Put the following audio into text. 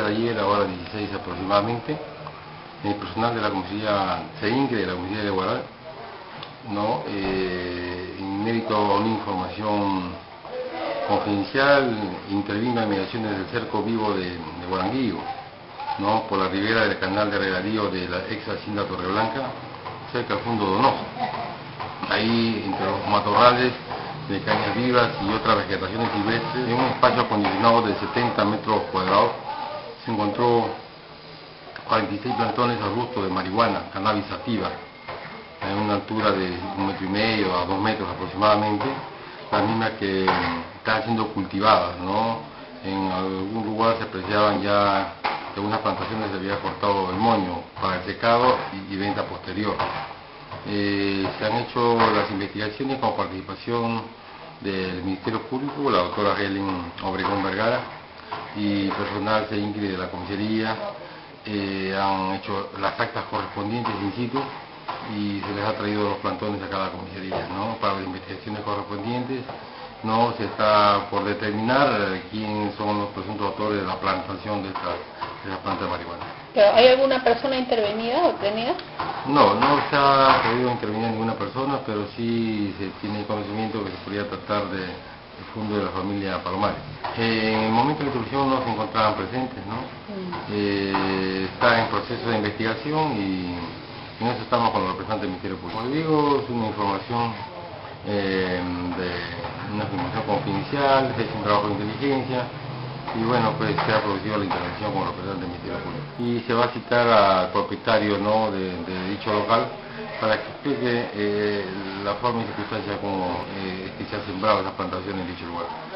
de ayer, a hora 16 aproximadamente, el personal de la comisaría CEINCRE, de la comisaría de Guaral, ¿no? Eh, en mérito a una información confidencial, intervino en mediaciones del cerco vivo de, de Guaranguillo, ¿no? por la ribera del canal de regadío de la ex hacienda Torreblanca, cerca del fondo Donoso. Ahí, entre los matorrales de cañas vivas y otras vegetaciones silvestres, en un espacio acondicionado de 70 metros cuadrados, se encontró 46 plantones arbustos de marihuana, cannabis sativa, en una altura de un metro y medio a dos metros aproximadamente, las mismas que están siendo cultivadas, ¿no? En algún lugar se apreciaban ya que algunas plantaciones se había cortado el moño para el secado y, y venta posterior. Eh, se han hecho las investigaciones con participación del Ministerio Público, la doctora Helen Obregón Vergara y personal CEINCRI de la comisaría, eh, han hecho las actas correspondientes in situ y se les ha traído los plantones a cada comisaría ¿no? para las investigaciones correspondientes. No se está por determinar quién son los presuntos autores de la plantación de estas de la planta de marihuana. ¿Hay alguna persona intervenida o detenida? No, no se ha podido intervenir ninguna persona, pero sí se tiene conocimiento que se podría tratar de, del fondo de la familia Palomares. Eh, en el momento de la introducción no se encontraban presentes, ¿no? Eh, está en proceso de investigación y en eso estamos con los representantes del Ministerio Público. Como digo, es una información eh, de una información confidencial, es un trabajo de inteligencia y bueno, pues se ha producido la intervención con los representantes del Ministerio Público. Y se va a citar al propietario ¿no? de, de dicho local para que explique eh, la forma y circunstancia como eh, que se han sembrado esas plantaciones en dicho lugar.